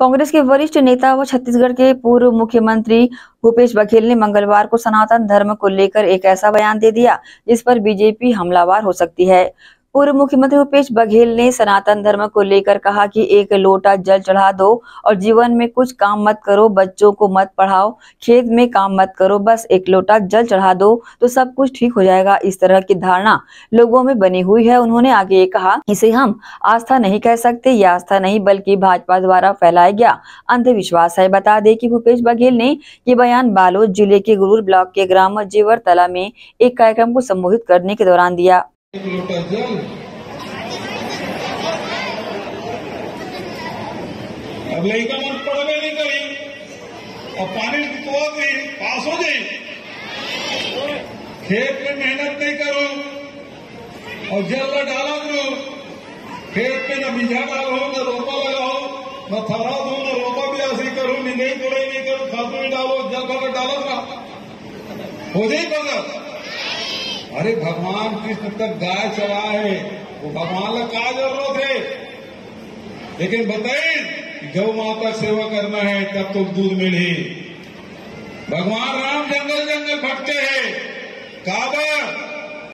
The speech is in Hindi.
कांग्रेस के वरिष्ठ नेता व छत्तीसगढ़ के पूर्व मुख्यमंत्री भूपेश बघेल ने मंगलवार को सनातन धर्म को लेकर एक ऐसा बयान दे दिया, जिस पर बीजेपी हमलावर हो सकती है। पूर्व मुख्यमंत्री भूपेश बघेल ने सनातन धर्म को लेकर कहा कि एक लोटा जल चढ़ा दो और जीवन में कुछ काम मत करो, बच्चों को मत पढ़ाओ, खेत में काम मत करो, बस एक लोटा जल चढ़ा दो तो सब कुछ ठीक हो जाएगा। इस तरह की धारणा लोगों में बनी हुई है। उन्होंने आगे ये कहा, इसे हम आस्था नहीं कह सकते यह आस्था नहीं, बल्कि भाजपा द्वारा फैलाया गया अंधविश्वास है। बता दें कि भूपेश बघेल ने ये बयान बालोद ज़िले के गुरूर ब्लॉक के ग्राम जीवर तला में एक कार्यक्रम को संबोधित करने के दौरान दिया। एक लोटा जल अब लड़का मन पढ़बे नहीं करी अब पानी तो गई पास हो जाए। खेत में मेहनत नहीं करो और जल न डाला करो खेत में न बीजा डालो न रोपा लगाओ न थरा दो न रोपा भी ऐसे करो, नहीं तोड़े, नहीं करो खाद में डालो जल भगर डालो, ना। हो जाए भगत अरे भगवान कृष्ण तक गाय चला है। वो भगवान का का ज़रूरत है लेकिन बताइए गौ माता सेवा करना है, तब तो दूध मिले। भगवान राम जंगल जंगल भटके हैं। काबर